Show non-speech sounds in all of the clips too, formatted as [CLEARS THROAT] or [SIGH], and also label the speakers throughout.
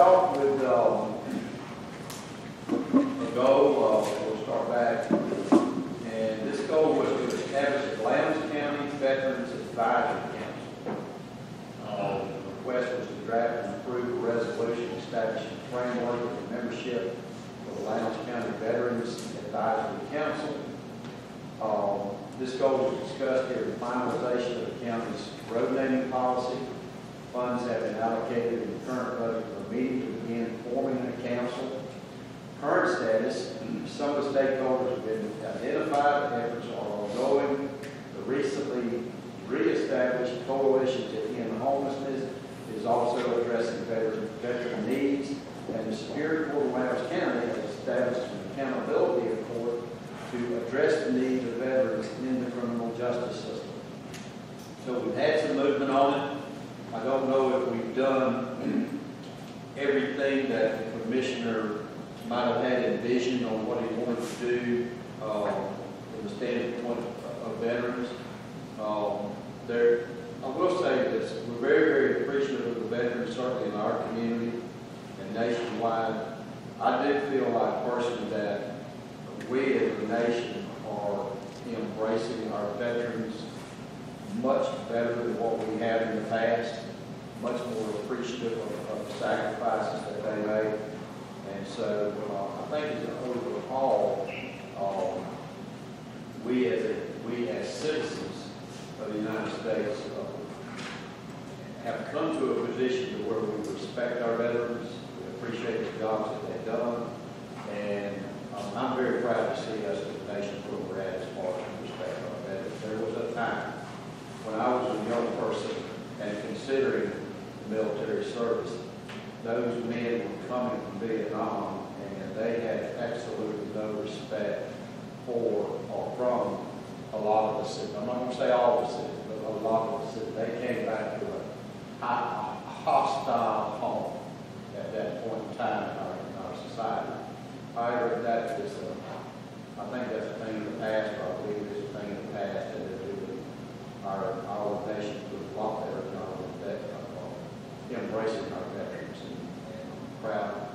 Speaker 1: with, um, a goal, uh, we'll start back. And this goal was to establish a Lowndes County Veterans Advisory Council. Uh, the request was to draft and approve a resolution establishing a framework of membership for the Lowndes County Veterans Advisory Council. Um, This goal was discussed here in finalization of the county's road naming policy. Funds have been allocated in the current budget meeting to begin forming a council. Current status, some of the stakeholders have been identified, efforts are ongoing. The recently reestablished coalition to end homelessness is also addressing veteran, veteran needs. And the Superior Court of Lowndes County has established an accountability court to address the needs of veterans in the criminal justice system. So we've had some movement on it. I don't know if we've done everything that the commissioner might have had envisioned on what he wanted to do, uh, from the standpoint of veterans. Um, there, I will say this, we're very, very appreciative of the veterans, certainly in our community and nationwide. I do feel like personally that we as a nation are embracing our veterans much better than what we have in the past, much more appreciative of, of the sacrifices that they made. And so, uh, I think as an overall, we as a, we as citizens of the United States uh, have come to a position to where we respect our veterans, we appreciate the jobs that they've done, and um, I'm very proud to see us as a nation where we're at as far as respect our veterans. There was a time when I was a young person and considering military service, those men were coming from Vietnam and they had absolutely no respect for or from a lot of the citizens. I'm not going to say all the citizens, but a lot of the citizens. They came back to a hostile home at that point in time in our, in our society. However, that is, uh, I think that's a thing of the past, or I believe it's a thing of the past, and that would, our, our nation would a lot better job with that, uh, embracing our veterans and, and proud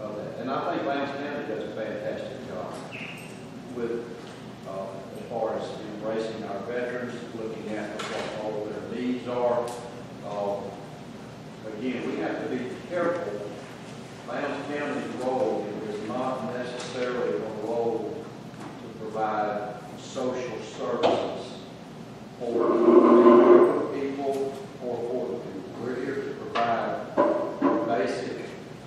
Speaker 1: of that. And I think Lowndes County does a fantastic job with, uh, as far as embracing our veterans, looking at what all their needs are. Uh, Again, we have to be careful. Lowndes County's role is not necessarily a role to provide social services for people or for the people. We're here to provide basic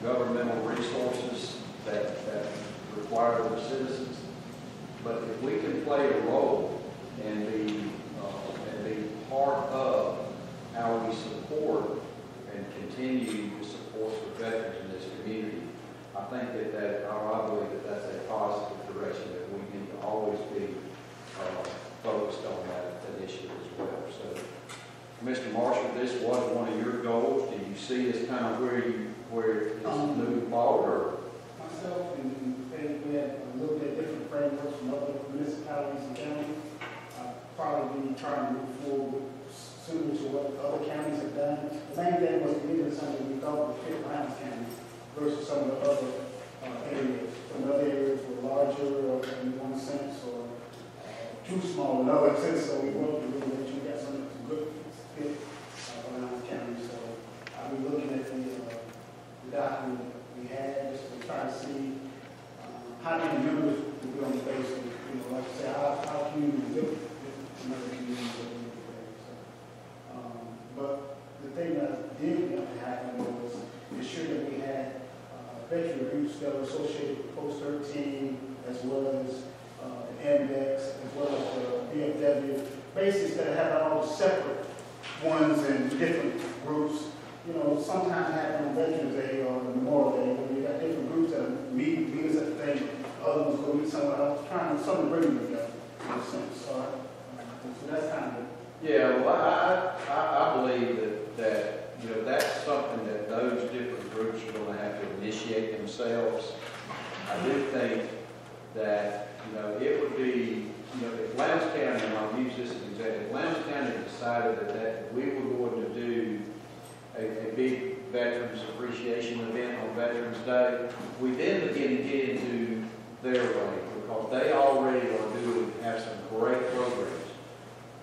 Speaker 1: governmental resources that, that require the citizens. But if we can play a role and be, uh, and be part of how we support and continue to support the veterans in this community, I think that that, or I believe that that's a positive direction, that we need to always be, uh, focused on that initiative as well. So, Mr. Marshall, this was one of your goals. Do you see this kind of where you, where it's
Speaker 2: Um,
Speaker 1: moving forward, or?
Speaker 2: Myself and Fred, we had a little bit different frameworks from other municipalities and counties. Uh, Probably be trying to move forward similar to what other counties have done. The main thing was to get into something we thought would fit Lowndes County versus some of the other uh, areas. Some other areas were larger or in one sense or uh, too small in other so we wanted to really make sure got something good fit uh, for Lowndes County. So I'll be looking at the uh, the document we had, just to try to see um, how many members will be on the base, of, you know, like I said, how, how community with another community. that we. So, um, But the thing that did want to happen was ensure that we had uh, veteran groups that were associated with post thirteen, as well as uh, the index, as well as the VFW, instead of having all the separate ones and different groups, you know, sometimes happen on Veterans Day or Memorial Day, when you got different groups that meet, meet us at the thing, other ones go meet somewhere else, trying to, something to bring them together, in a sense, so, uh, so that's kind of,
Speaker 1: Yeah, well, I, I, I believe that, that, you know, that's something that those different groups are gonna have to initiate themselves. I do think that, you know, it would be, you know, if Lowndes County, and I'll use this as an example, if Lowndes County decided that, that we were going to do a, a big Veterans Appreciation event on Veterans Day. We then begin to get into their way, because they already are doing, have some great programs.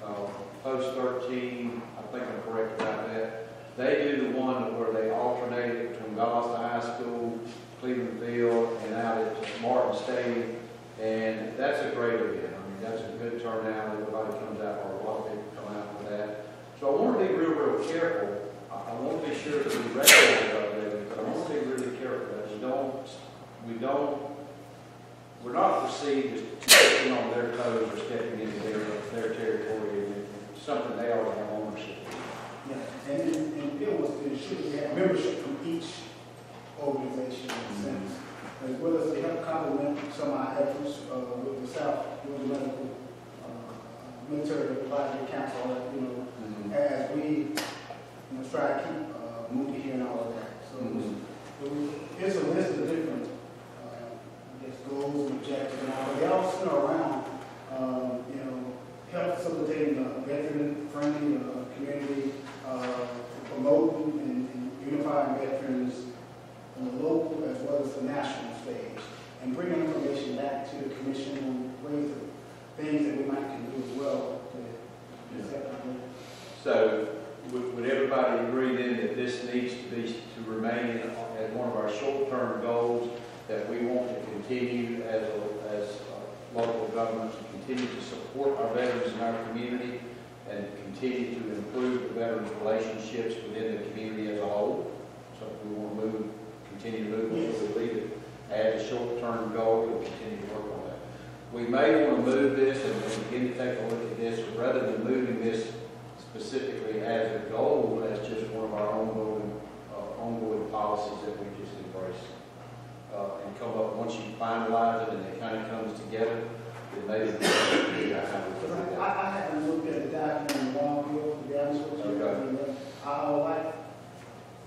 Speaker 1: Uh, Post thirteen, I think I'm correct about that. They do the one where they alternate between Valdosta High School, Cleveland Field, and out at Martin Stadium. And that's a great event. I mean, that's a good turnout. Everybody comes out, or a lot of people come out for that. So I want to be real, real careful. I, I want to be sure that we regulate our building, but I want to be really careful that we don't, we don't, we're not perceived as stepping on their toes or stepping into their, their territory, and something they already have ownership of.
Speaker 2: Yeah, and, and Bill was to ensure have membership from each organization in a sense, as well as to help complement some of our efforts, uh, with the South, with the medical, uh, military advisory council, you know, as we, you know, try to keep, uh, moving here and all of that. So,
Speaker 1: Mhm.
Speaker 2: Here's a list of different, uh, I guess, goals and objectives and all, but they all center around, um, you know, help facilitating a veteran-friendly, uh, community, uh, promoting and and unifying veterans on the local as well as the national stage, and bringing information back to the commission on ways of, things that we might can do as well to, to set
Speaker 1: So would, would everybody agree then that this needs to be, to remain as one of our short-term goals, that we want to continue as, a- as a local government to continue to support our veterans in our community and continue to improve the veterans' relationships within the community as a whole? So we want to move, continue to move, we leave it as a short-term goal, we'll continue to work on that. We may want to move this and begin to take a look at this, rather than moving this specifically as a goal, as just one of our ongoing, uh, ongoing policies that we just embrace. Uh, and come up, once you finalize it and it kind of comes together, then maybe we can figure out how we
Speaker 2: Because
Speaker 1: can
Speaker 2: I. I haven't looked at document in a while, Bill, to be honest with you.
Speaker 1: Okay.
Speaker 2: I like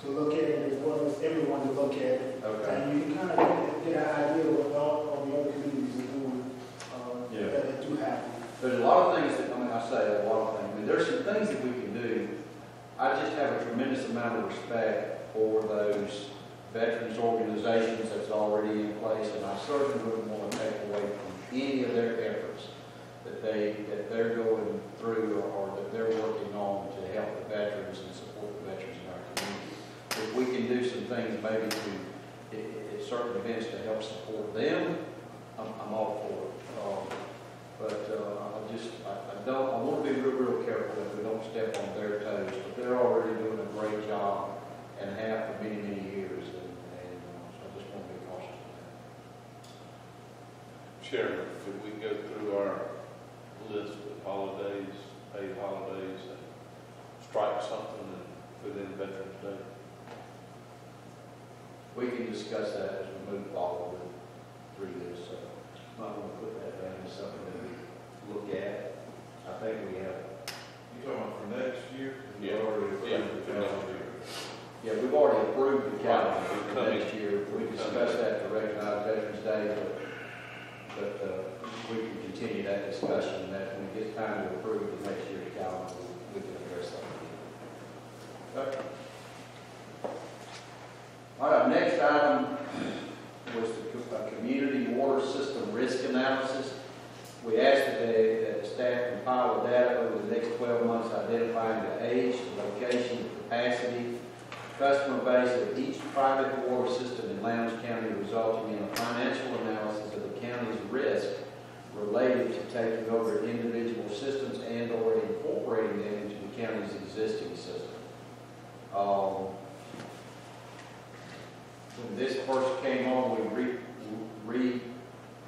Speaker 2: to look at it as well as everyone to look at it.
Speaker 1: Okay,
Speaker 2: And you can kind of get, an idea of what all, the other communities are doing, uh,
Speaker 1: Yeah.
Speaker 2: that that do happen.
Speaker 1: there's a lot of things that, I mean, I say a lot of things, I mean, there's some things that we can do. I just have a tremendous amount of respect for those veterans organizations that's already in place, and I certainly wouldn't want to take away from any of their efforts that they, that they're going through or- or that they're working on to help the veterans and support the veterans in our community. We can do some things maybe to, at, at certain events to help support them, I'm, I'm all for it. Um, But, uh, I just, I, I don't, I want to be real, real careful that we don't step on their toes, but they're already doing a great job and have for many, many years, and, and uh, so I just want to be cautious of that.
Speaker 3: Chairman, if we go through our list of holidays, paid holidays, and strike something and put in Veterans Day.
Speaker 1: We can discuss that as we move forward through this, so might want to put that down as something that we look at. I think we have,
Speaker 4: You talking about for next year?
Speaker 3: Yeah.
Speaker 4: already
Speaker 3: Yeah,
Speaker 4: the calendar.
Speaker 3: year.
Speaker 1: yeah, we've already approved the calendar
Speaker 3: Right,
Speaker 1: for
Speaker 3: coming.
Speaker 1: next year. We discussed that to recognize Veterans Day, but, but, uh, we can continue that discussion, and that when it gets time to approve the next year's calendar, we can address that. Okay. All right, next item was the uh, community water system risk analysis. We asked that the, that the staff compile the data over the next twelve months identifying the age, location, capacity, customer base of each private water system in Lowndes County, resulting in a financial analysis of the county's risk related to taking over individual systems and/or incorporating them into the county's existing system. Um, When this first came on, we re, re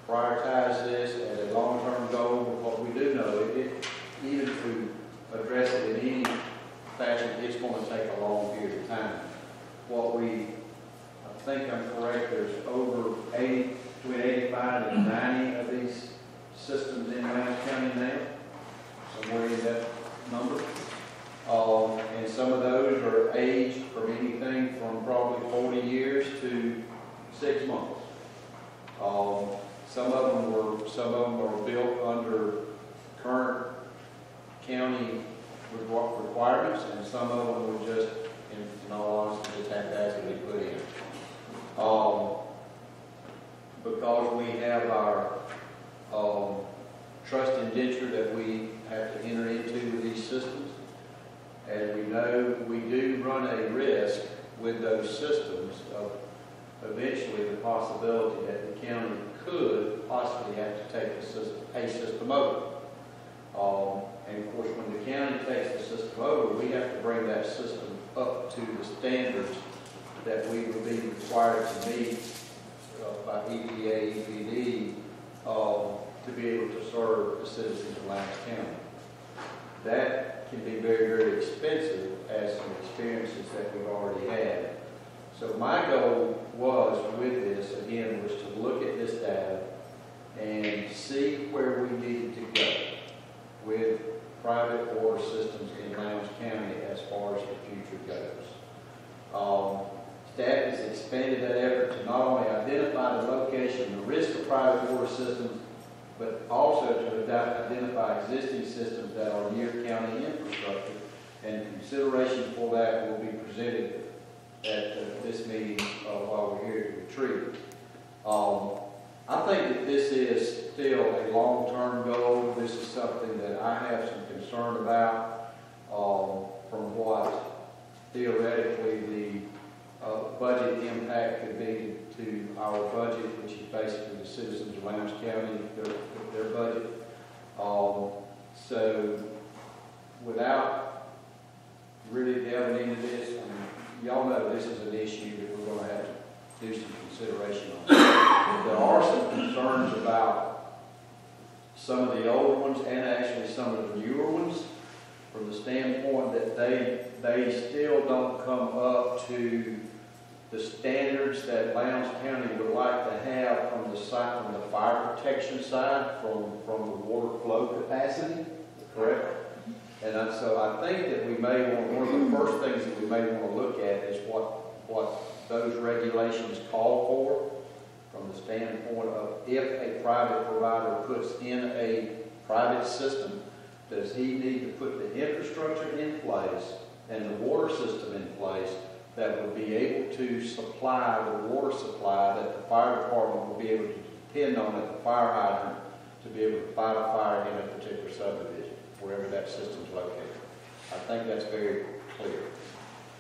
Speaker 1: prioritize this as a long-term goal, What we do know it, it, even to address it in any fashion, it's gonna take a long period of time. What we, I think I'm correct, there's over eighty, between eighty-five and ninety of these systems in Lowndes County now, somewhere in that number. Uh, and some of those are aged from anything from probably 40 years to six months. Um, some of them were some of them are built under current county requirements, and some of them were just, in, in all honesty, just be put in. Um, because we have our um, trust indenture that we have to enter into with these systems, and we know we do run a risk with those systems of eventually the possibility that the county could possibly have to take a system, a system over. Um, and of course, when the county takes the system over, we have to bring that system up to the standards that we would be required to meet uh, by EPA, EPD, uh, um, to be able to serve the citizens of Lancaster. County. That can be very, very expensive as some experiences that we've already had. So my goal was with this, again, was to look at this data and see where we needed to go with private water systems in Lowndes County as far as the future goes. Um, Staff has expanded that effort to not only identify the location and the risk of private water systems, but also to identify existing systems that are near county infrastructure. And consideration for that will be presented at uh, this meeting uh, while we're here at retreat. Um, I think that this is still a long-term goal. This is something that I have some concern about um, from what theoretically the uh, budget impact could be to our budget, which is basically the citizens of Lowndes County, their, their budget. Um, So without really delving into this, I mean, y'all know this is an issue that we're going to have to do some consideration on. There are some concerns about some of the older ones and actually some of the newer ones from the standpoint that they, they still don't come up to the standards that Lowndes County would like to have from the from the fire protection side, from, from the water flow capacity, correct? And I- so I think that we may want, one of the first things that we may want to look at is what, what those regulations call for from the standpoint of if a private provider puts in a private system, does he need to put the infrastructure in place and the water system in place that would be able to supply the water supply that the fire department will be able to depend on at the fire hydrant to be able to fight a fire in a particular subdivision, wherever that system's located. I think that's very clear.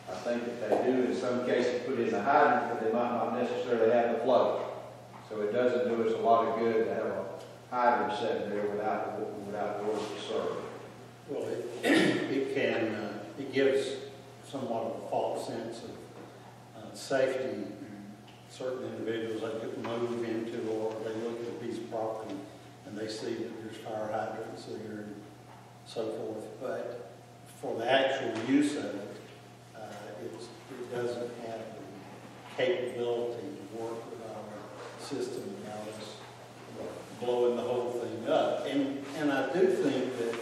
Speaker 1: I think that they do in some cases put in the hydrant, but they might not necessarily have the flow. So it doesn't do us a lot of good to have a hydrant sitting there without, without water to serve.
Speaker 5: Well, it, it can, uh, it gives somewhat of a false sense of uh, safety. in Certain individuals they could move into, or they look at a piece of property and they see that there's fire hydrants there and so forth. But for the actual use of it, uh, it's, it doesn't have the capability to work with our system without us blowing the whole thing up. And, and I do think that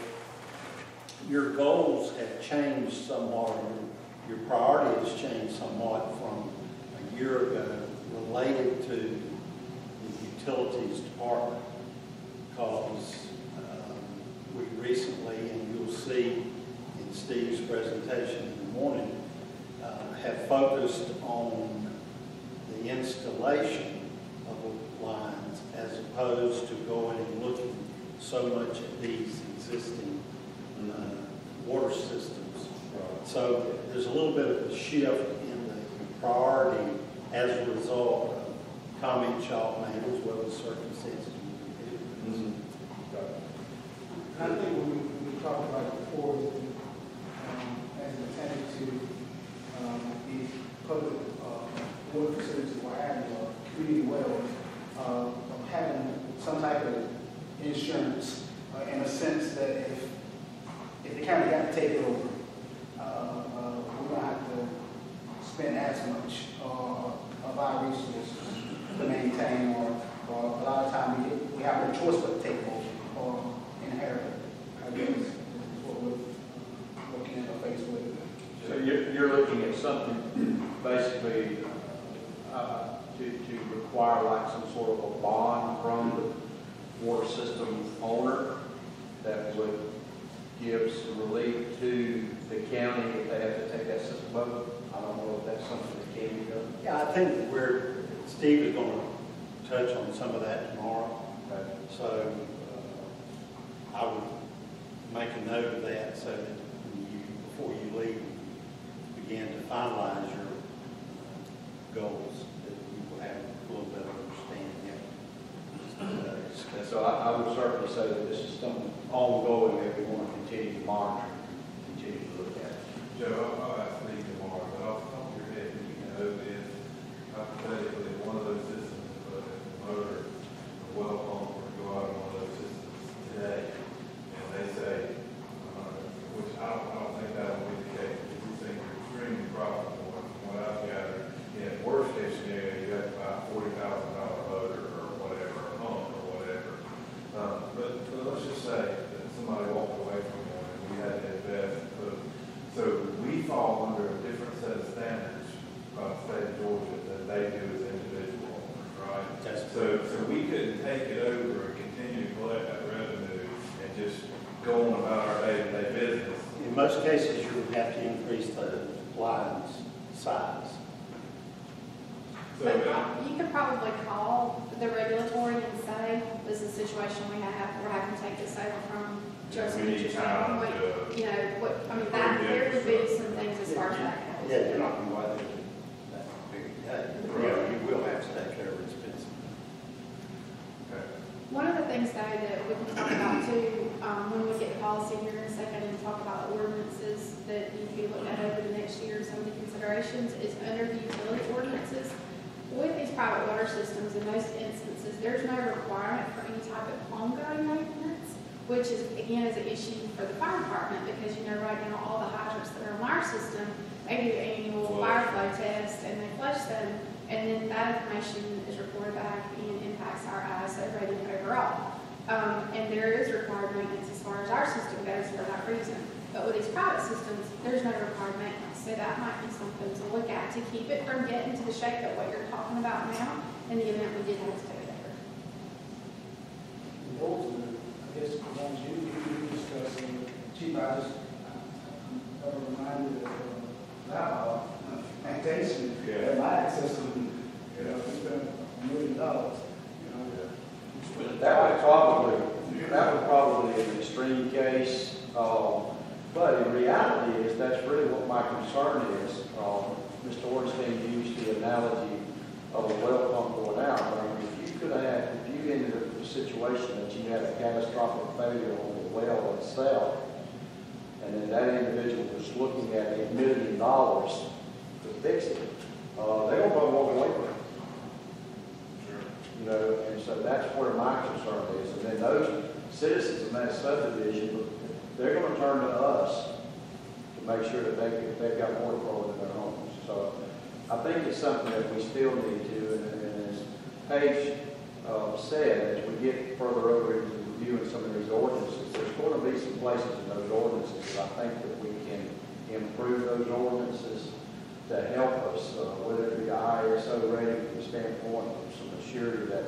Speaker 5: your goals have changed somewhat, your your priority has changed somewhat from a year ago related to the utilities department. Because um, we recently, and you'll see in Steve's presentation in the morning, uh, have focused on the installation of lines as opposed to going and looking so much at these existing uh, water systems. So there's a little bit of a shift in the priority as a result of comment shop man as well as circumstances.
Speaker 2: And I think when we, we talked about it before, water
Speaker 4: systems, in
Speaker 5: most
Speaker 6: instances, there's no requirement for any type of ongoing maintenance, which is, again, is an issue for the fire department, because you know, right now, all the hydrants that are in our system, they do annual fire flow tests and they flush them, and then that information is reported back and impacts our ISO rating overall. Um, and there is required maintenance as far as our system goes for that reason. But with these private systems, there's no required maintenance, so that might be something to look at to keep it from getting to the shape that what you're talking about now, in the event we did have to go there.
Speaker 2: And those are, I guess, the ones you, you discussed, and Chief, I just, uh, reminded of, uh, now, plantation,
Speaker 4: Yeah.
Speaker 2: my system, you know, it's been a million dollars, you know.
Speaker 1: That would probably, that would probably be an extreme case, uh, but in reality is, that's really what my concern is. Uh, Mr. Ornstein used the analogy of a well pump going out, I mean, if you could have, if you ended up in a situation that you had a catastrophic failure on the well itself, and then that individual was looking at a million dollars to fix it, uh, they don't want to walk away from it. You know, and so that's where my concern is. And then those citizens in that subdivision, they're gonna turn to us to make sure that they, they've got water flowing in their homes. So I think it's something that we still need to, and, and as Paige, uh, said, as we get further over into reviewing some of these ordinances, there's gonna be some places in those ordinances that I think that we can improve those ordinances to help us, uh, whether it be the ISO rating from the standpoint of some assurity that,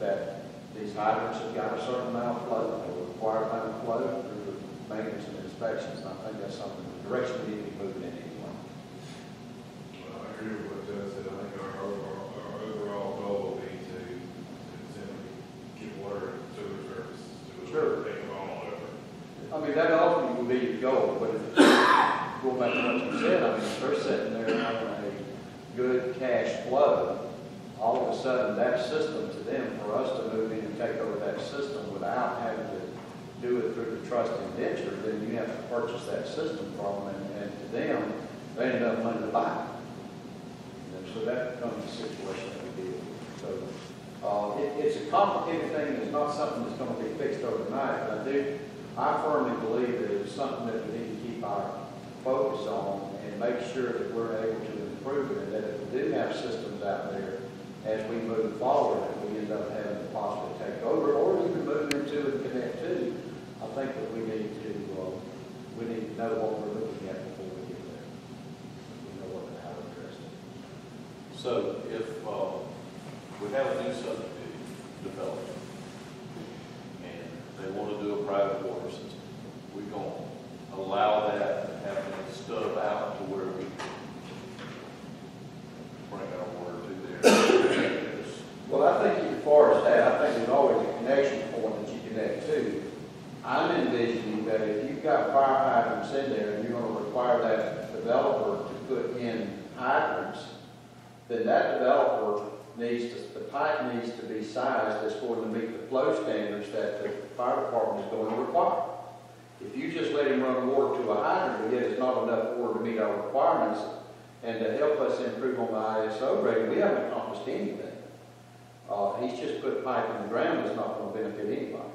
Speaker 1: that these hydrants have got a certain amount of flow, a required amount of flow through maintenance and inspections, and I think that's something, the direction we need to be moving in anyway.
Speaker 4: Well, I agree with what Joe said, I think our overall, our overall goal will be to, to simply keep water and sewer services to
Speaker 1: Sure.
Speaker 4: take them all over.
Speaker 1: I mean, that ultimately would be your goal, but if, going back to what you said, I mean, if they're sitting there having a good cash flow, all of a sudden, that system to them, for us to move in and take over that system without having to trust indenture, then you have to purchase that system from them, and to them, they ain't enough money to buy know, So that becomes the situation that we deal with. So, uh, it, it's a complicated thing, it's not something that's gonna be fixed overnight, but I do, I firmly believe that it's something that we need to keep our focus on and make sure that we're able to improve it, and that if we do have systems out there, as we move forward, and we end up having to possibly take over, or even move into and connect to, I think that we need to, uh, we need to know what we're looking at before we get there. We know what, how to address it.
Speaker 3: So if, uh, we have a new subdivision developed, and they want to do a private water system, we gonna allow that, have it stubbed out to where we bring our water to there?
Speaker 1: Well, I think as far as that, I think there's always a connection point that you connect to. I'm envisioning that if you've got fire hydrants in there and you're gonna require that developer to put in hydrants, then that developer needs to, the pipe needs to be sized that's going to meet the flow standards that the fire department is going to require. If you just let him run water to a hydrant, yet it's not enough water to meet our requirements, and to help us improve on the ISO rating, we haven't accomplished anything. Uh, he's just put pipe in the ground that's not gonna benefit anybody.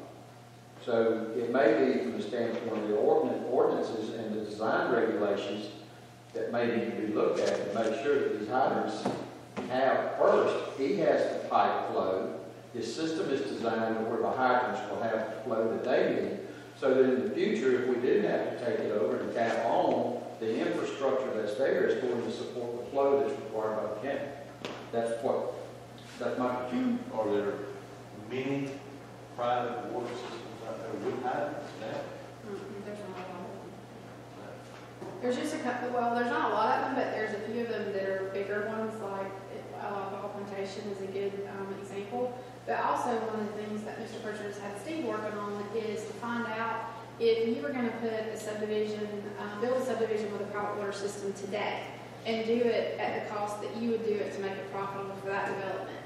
Speaker 1: So it may be from the standpoint of the ordinance, ordinances and the design regulations that may need to be looked at to make sure that these hydrants have, first, he has the pipe flow. His system is designed where the hydrants will have the flow that they need. So that in the future, if we did have to take it over and tap on, the infrastructure that's there is going to support the flow that's required by the county. That's what, that's my,
Speaker 3: Are there many private water systems out there with hydrants now?
Speaker 6: Mm, There's not a lot of them. There's just a couple, well, there's not a lot of them, but there's a few of them that are bigger ones, like, uh, Ball Plantation is a good, um, example. But also, one of the things that Mr. Pritchard's had Steve working on is to find out if you were gonna put a subdivision, um, build a subdivision with a private water system today, and do it at the cost that you would do it to make it profitable for that development.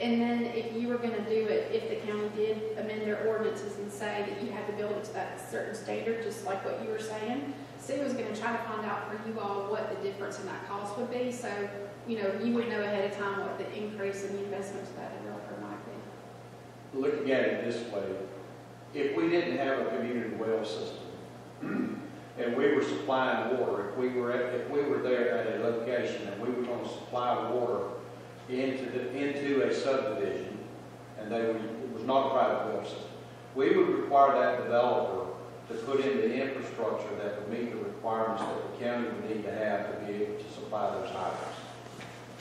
Speaker 6: And then if you were gonna do it, if the county did amend their ordinances and say that you had to build it to that certain standard, just like what you were saying, Steve was gonna try to find out for you all what the difference in that cost would be, so, you know, you would know ahead of time what the increase in the investment to that developer might be.
Speaker 1: looking at it this way, if we didn't have a community well system, [CLEARS THROAT] and we were supplying water, if we were, at- if we were there at a location and we were gonna supply water into the, into a subdivision, and they were, it was not a private well system, we would require that developer to put in the infrastructure that would meet the requirements that the county would need to have to be able to supply those hydrants.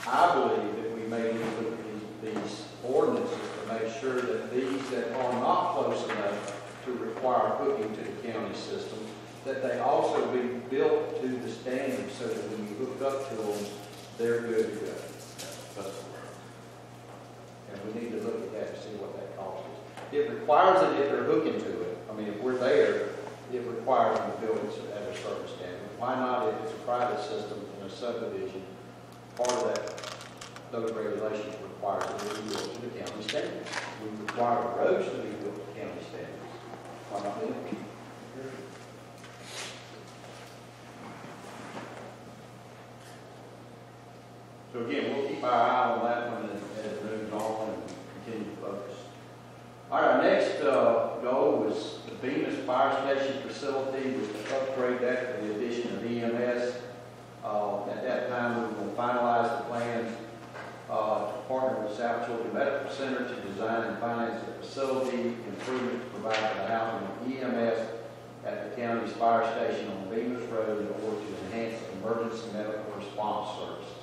Speaker 1: I believe that we may need to look these, these ordinances to make sure that these that are not close enough to require hooking to the county system, that they also be built to the standard so that when you hook up to them, they're good to go. And we need to look at that and see what that costs is. It requires it if they're hooking to it. I mean, if we're there, it requires them to build at a certain standard. Why not if it's a private system in a subdivision, part of that, those regulations require that it be built to the county standards. We require the roads to be built to county standards. Why not? So again, we'll keep our eye on that one as as it moves on and continue to focus. All right, our next uh, goal was the Bemiss Fire Station facility, was upgrade that for the addition of EMS. Uh, At that time, we to finalize the plans uh, to partner with South Georgia Medical Center to design and finance the facility improvement to provide for the housing of EMS at the county's fire station on Bemiss Road in order to enhance emergency medical response services.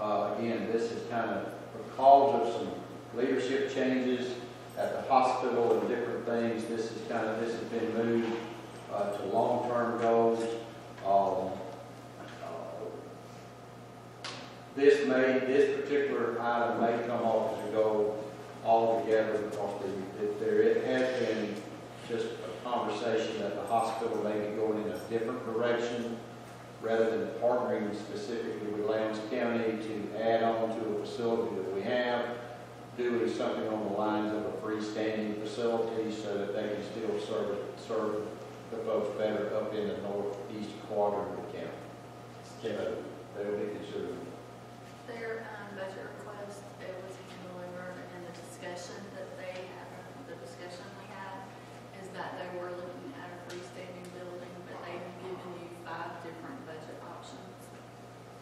Speaker 1: Uh, Again, this is kind of because of some leadership changes at the hospital and different things. This is kind of, this has been moved uh, to long-term goals. Um, uh, This may, this particular item may come off as a goal altogether because the- there it has been just a conversation that the hospital may be going in a different direction rather than partnering specifically with Lowndes County to add on to a facility that we have, doing something on the lines of a freestanding facility so that they can still serve, serve the folks better up in the northeast quadrant of the county. So they'll be considered.
Speaker 7: Their um, budget request, it was in the discussion that they had, the discussion we had, is that they were looking at a freestanding building, but they've given you five different budget options.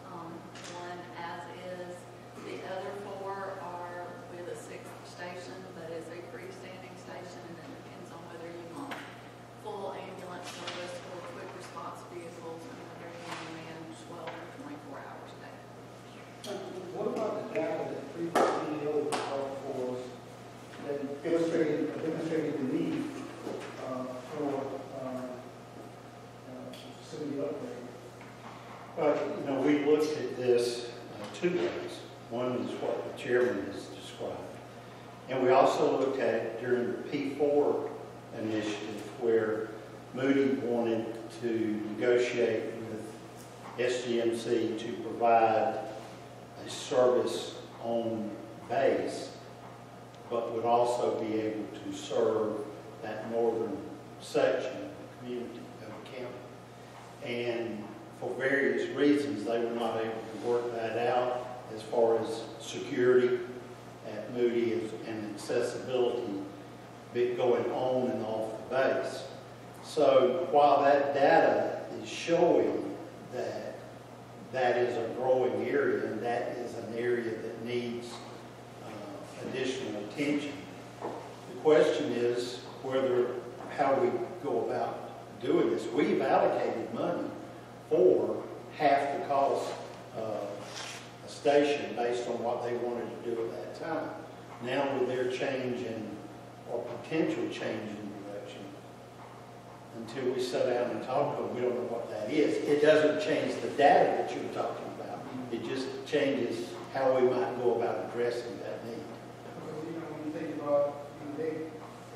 Speaker 7: Um, One as is, the other four are with a sixth station that is a freestanding station, and it depends on whether you want full ambulance service or quick response vehicles, and whether you want to man twelve or twenty-four hours a day.
Speaker 2: What about the data that previous CEO brought for us that illustrated, demonstrated the need uh, for uh, uh, facility upgrade?
Speaker 5: Well, you know, we looked at this uh, two ways. One is what the chairman has described. And we also looked at it during the P4 initiative where Moody wanted to negotiate with SGMC to provide a service on base, but would also be able to serve that northern section of the community of the county. And for various reasons, they were not able to work that out as far as security at Moody and accessibility going on and off the base. So while that data is showing that that is a growing area and that is an area that needs uh, additional attention, the question is whether, how we go about doing this. We've allocated money for half the cost of a station based on what they wanted to do at that time. Now with their change in, or potential change in direction, until we sit down and talk to them, we don't know what that is. It doesn't change the data that you're talking about. It just changes how we might go about addressing that need.
Speaker 2: Because, you know, when you think about, you know, they,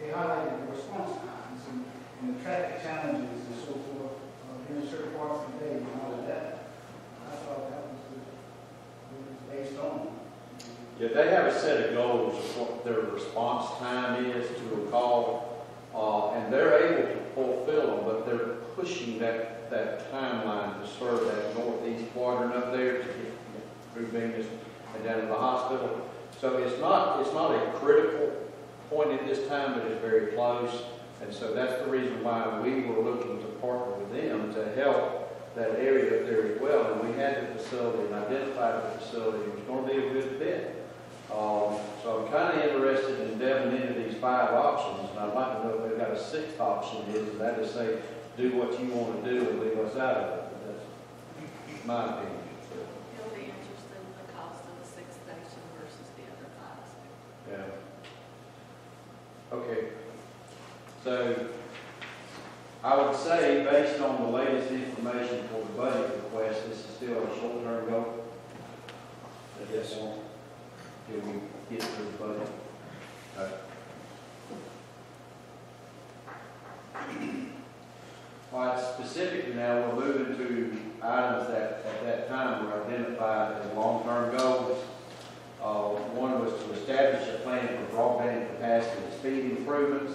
Speaker 2: they highlighted the response times and, and the traffic challenges and so forth, uh, in certain parts of the day and all of that. I thought that was, the- what it was based on.
Speaker 1: Yeah, they have a set of goals of what their response time is to a call, uh, and they're able to fulfill them, but they're pushing that, that timeline to serve that northeast quadrant up there to get through Bemiss and down to the hospital. So it's not, it's not a critical point at this time, but it's very close. And so that's the reason why we were looking to partner with them to help that area up there as well. And we had the facility and identified the facility, it was gonna be a good fit. Um, so I'm kind of interested in delving into these five options, and I'd like to know if they've got a sixth option is, and that is say, do what you want to do and leave us out of it. That's my opinion. so,
Speaker 7: He'll be interested in the cost of the sixth station versus the other five.
Speaker 1: Yeah. Okay. So I would say, based on the latest information for the budget request, this is still a short-term goal. At this point, till we get through the budget. Okay. All right, specifically now, we're moving to items that, at that time were identified as long-term goals. Uh, One was to establish a plan for broadband capacity and speed improvements,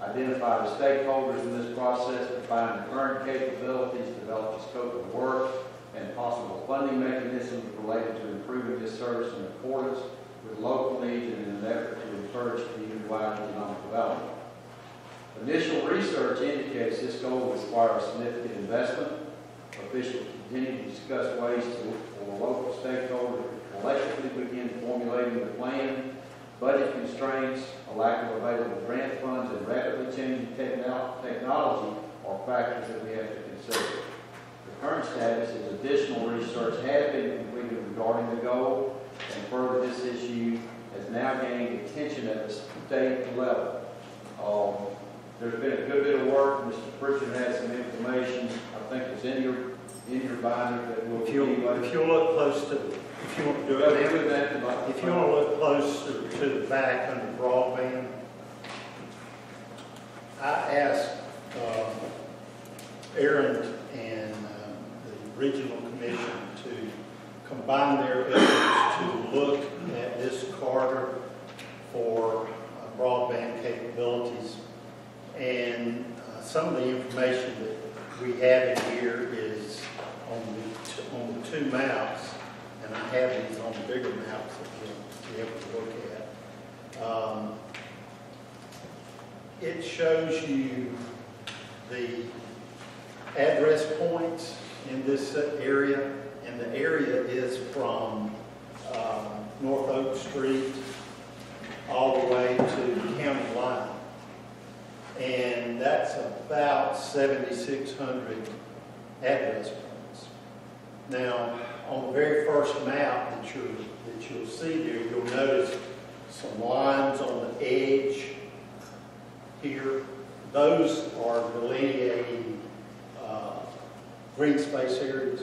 Speaker 1: identify the stakeholders in this process, define the current capabilities, develop the scope of work, and possible funding mechanisms related to improving this service in accordance with local needs in an effort to encourage community-wide economic development. Initial research indicates this goal will require significant investment. Officials continue to discuss ways to, for local stakeholders to collectively begin formulating the plan. Budget constraints, a lack of available grant funds, and rapidly changing techno- technology are factors that we have to consider. The current status is additional research has been completed regarding the goal, further, this issue has now gained attention at the state level. Um, there's been a good bit of work, Mr. Pritchard has some information, I think it's in your, in your binder that will.
Speaker 5: If you, if you look close to, if you want to do it,
Speaker 1: with that, like-
Speaker 5: if you want to look closer to the back under broadband, I asked um, Aaron and um, the regional commission combine their efforts to look at this corridor for uh, broadband capabilities. And uh, some of the information that we have in here is on the, on the two maps, and I have these on the bigger maps that you'll be able to look at. Um, It shows you the address points in this area, and the area is from um, North Oak Street all the way to county line. And that's about 7,600 address points. Now, on the very first map that you're, that you'll see there, you'll notice some lines on the edge here. Those are delineating uh, green space areas.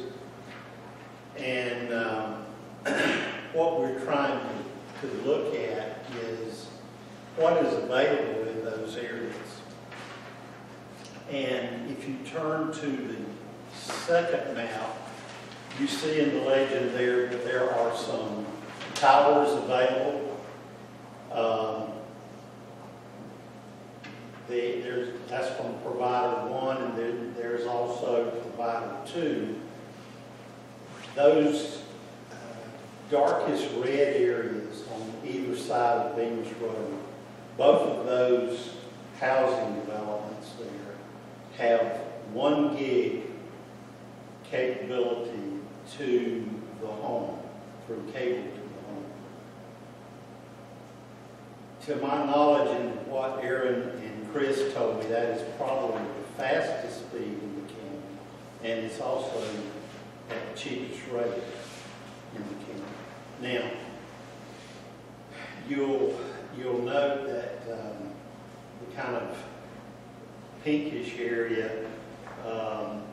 Speaker 5: And um, [CLEARS THROAT] what we're trying to, to look at is what is available in those areas. And if you turn to the second map, you see in the legend there that there are some towers available. Um, the, there's, that's from provider one, and then there's also provider two. Those uh, darkest red areas on either side of Bemiss Road, both of those housing developments there have one gig capability to the home, through cable to the home. To my knowledge and what Aaron and Chris told me, that is probably the fastest speed in the county. And it's also cheapest rate in the county. Now, you'll, you'll note that um, the kind of pinkish area, um,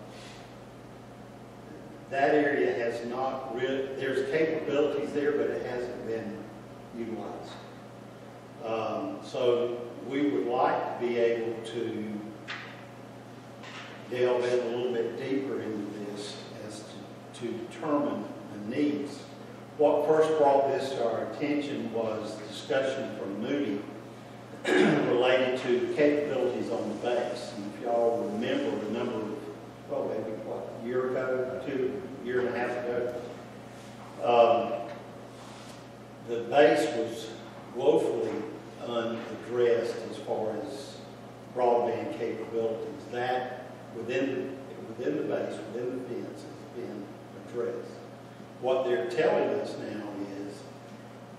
Speaker 5: that area has not really, there's capabilities there, but it hasn't been utilized. Um, So we would like to be able to delve in a little bit deeper as to, determine the needs. What first brought this to our attention was discussion from Moody [CLEARS THROAT] related to capabilities on the base. And if y'all remember, the number of, well, maybe what, a year ago, two, year and a half ago, um, the base was woefully unaddressed as far as broadband capabilities. That, within, within the base, within the fence, has been addressed. What they're telling us now is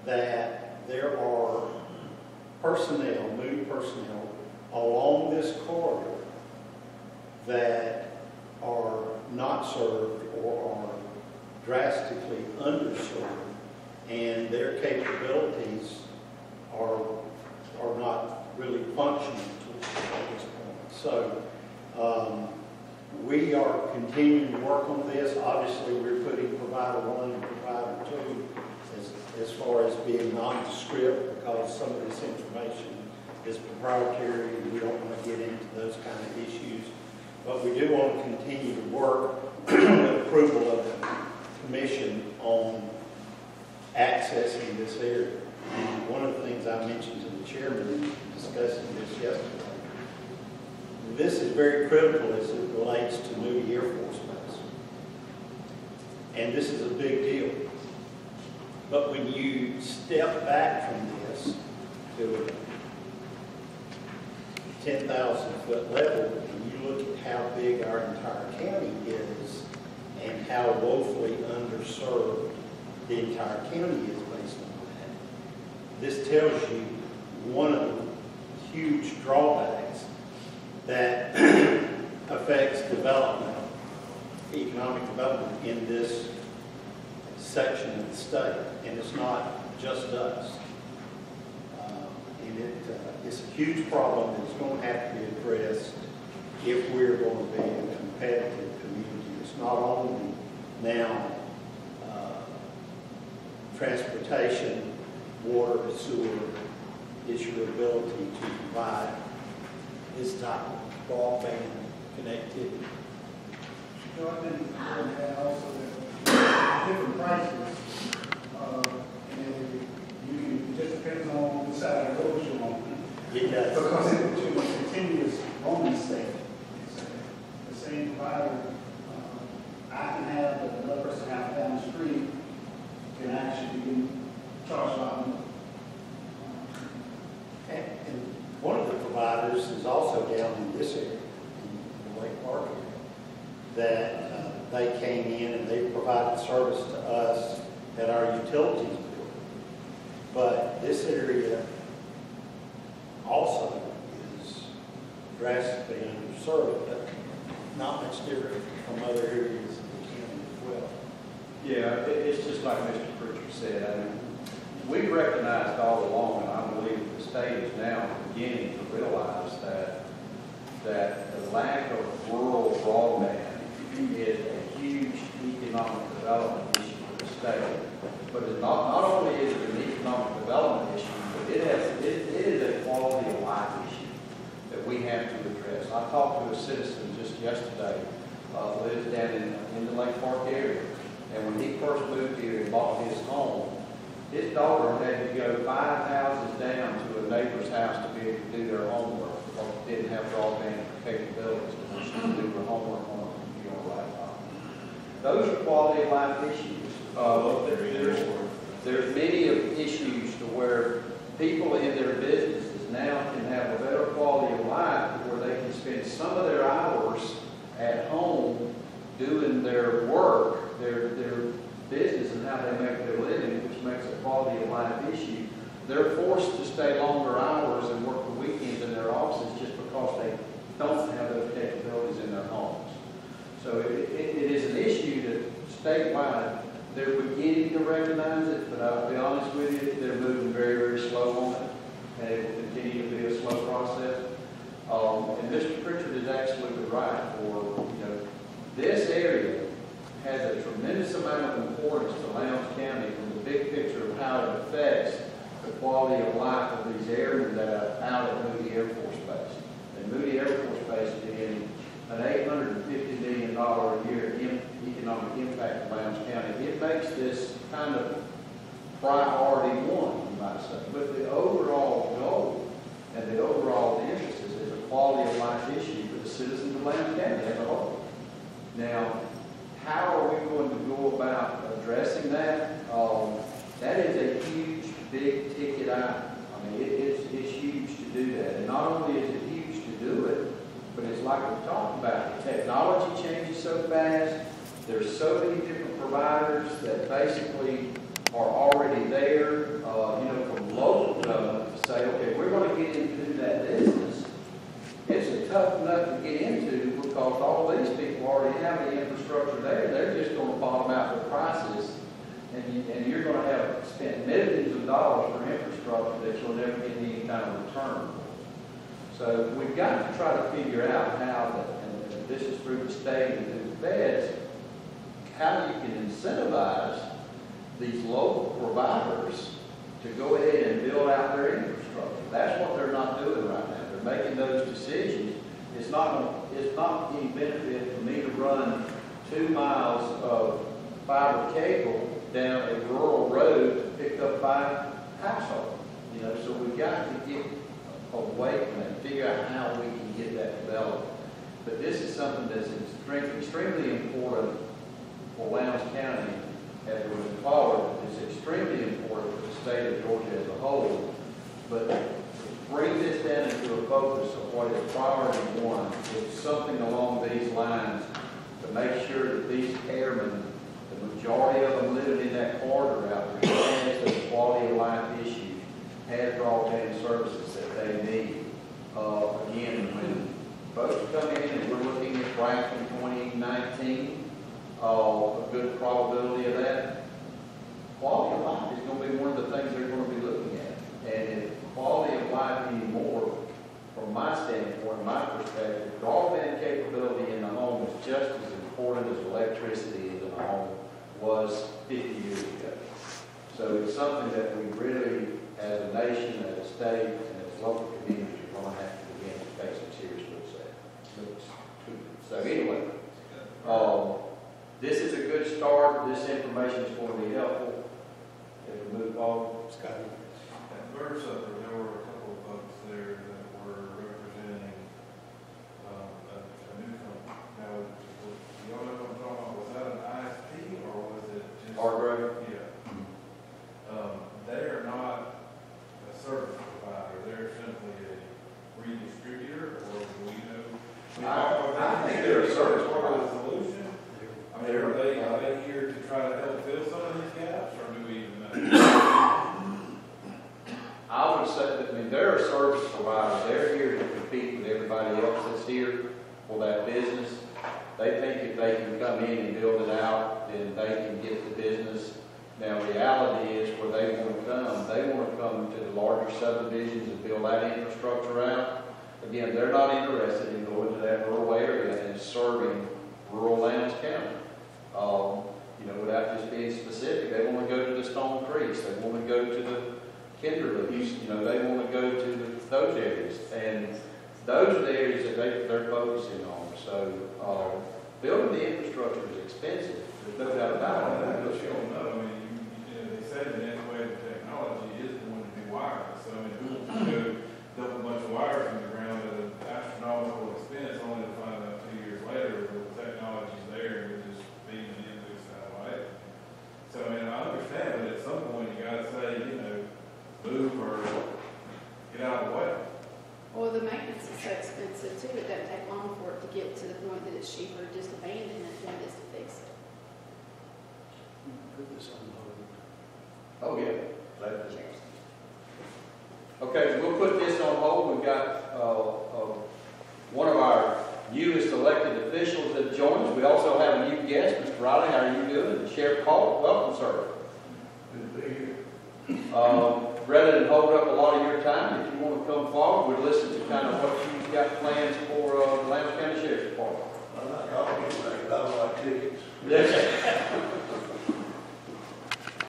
Speaker 5: that there are personnel, new personnel, along this corridor that are not served or are drastically underserved, and their capabilities are, are not really functioning at this point. So, um, we are continuing to work on this. Obviously, we're putting provider one and provider two as, as far as being nondescript because some of this information is proprietary and we don't want to get into those kind of issues. But we do want to continue to work [CLEARS THROAT] with approval of the commission on accessing this area. And one of the things I mentioned to the chairman in discussing this yesterday, this is very critical as it relates to Moody Air Force Base. And this is a big deal. But when you step back from this to a 10,000 foot level, and you look at how big our entire county is and how woefully underserved the entire county is based on that, this tells you one of the huge drawbacks that [CLEARS THROAT] affects development, economic development in this section of the state. And it's not just us. Uh, And it, uh, it's a huge problem that's going to have to be addressed if we're going to be a competitive community. It's not only now uh, transportation, water, sewer, it's your ability to provide this type of broadband connectivity.
Speaker 2: You know, I think, and also different prices, uh, and you can, it just depends on the side of the road you're on.
Speaker 5: It does.
Speaker 2: Because it's a continuous roaming state. The same provider, uh, I can have, but another person out down the street can actually be charged a lot more.
Speaker 5: And and one of the providers is also down in this area, in the Lake Park area, that uh, they came in and they provided service to us at our utilities board. But this area also is drastically underserved, but not much different from other areas of the county as well.
Speaker 1: Yeah, it, it's just like Mr. Pritchard said, I mean, we recognized all along, and I believe the state is now beginning to realize that, that the lack of rural broadband is a huge economic development issue for the state. But it's not, not only is it an economic development issue, but it has, it, it is a quality of life issue that we have to address. I talked to a citizen just yesterday, uh, lives down in, in the Lake Park area, And when he first moved here and bought his home, his daughter had to go five houses down to a neighbor's house to be able to do their homework, because they didn't have broadband capabilities, she do her homework on a computer or laptop. Those are quality of life issues. Uh, there's, there's many of issues to where people in their businesses now can have a better quality of life where they can spend some of their hours at home doing their work, their, their business and how they make their living, which makes a quality of life issue. They're forced to stay longer hours and work the weekends in their offices just because they don't have those capabilities in their homes. So it, it, it is an issue that statewide, they're beginning to recognize it, but I'll be honest with you, they're moving very, very slow on it. And it will continue to be a slow process. Um, and Mr. Pritchard is absolutely right for, this area has a tremendous amount of importance to Lowndes County from the big picture of how it affects the quality of life of these areas that are out at Moody Air Force Base. And Moody Air Force Base being an eight hundred and fifty million dollar a year economic impact to Lowndes County, it makes this kind of priority one, you might say. But the overall goal and the overall emphasis is a quality of life issue for the citizens of Lowndes County as a whole. Now, how are we going to go about addressing that? Um, that is a huge, big ticket item. I mean, it is, it's huge to do that. And not only is it huge to do it, but it's like we talked about, technology changes so fast. There's so many different providers that basically are already there, uh, you know, from local government to say, okay, we're gonna get into that business. Tough nut to get into because all these people already have the infrastructure there. They're just gonna bottom out the prices. And you, and you're gonna have spent millions of dollars for infrastructure that you'll never get any kind of return. So we've got to try to figure out how, that, and this is through the state and through the feds, how you can incentivize these local providers to go ahead and build out their infrastructure. That's what they're not doing right now. They're making those decisions. It's not, gonna- it's not any benefit for me to run two miles of fiber cable down a rural road to pick up five households. You know, so we've got to get away from that, figure out how we can get that developed. But this is something that's extremely important for Lowndes County as we move forward. It's extremely important for the state of Georgia as a whole. But to bring this down into a focus of what is priority one, it's something along these lines to make sure that these airmen, the majority of them living in that corridor out there, has the quality of life issue, has broadband services that they need. Uh, again, when folks come in and we're looking at twenty nineteen, uh, a good probability of that. Quality of life is gonna be one of the things they're gonna be looking at. And if quality of life anymore, from my standpoint, my perspective, broadband capability in the home is just as important as electricity in the home was fifty years ago. So it's something that we really, as a nation, as a state, and as local communities, are gonna have to begin to take some serious looks at. So anyway, um, this is a good start. This information is going to be helpful as we move on.
Speaker 5: Scott?
Speaker 4: At Bird Supper, there were a couple of folks there that were representing, um, a, a new company. Now, was, y'all know what I'm talking about, was that an ISP or was it just?
Speaker 1: Hargrove?
Speaker 4: Yeah. Um, they are not a service provider, they're simply a redistributor, or do we know? mean,
Speaker 1: I-
Speaker 4: are
Speaker 1: I
Speaker 4: they-
Speaker 1: think they're a service
Speaker 4: Part of
Speaker 1: provider.
Speaker 4: the solution? I mean, are they, are they here to try to help fill some of these gaps, or do we even know?
Speaker 1: I would say that, I mean, they're a service provider. They're here to compete with everybody else that's here for that business. They think if they can come in and build it out, then they can get the business. Now, reality is where they want to come, they want to come to the larger subdivisions and build that infrastructure out. Again, they're not interested in going to that rural area and serving rural Lowndes County. Um, you know, without just being specific, they want to go to the Stone Creeks, they want to go to the Kinderlous, you know, they want to go to the- those areas. And those are the areas that they, they're focusing on. So, uh, building the infrastructure is expensive. No doubt about it.
Speaker 4: But don't know,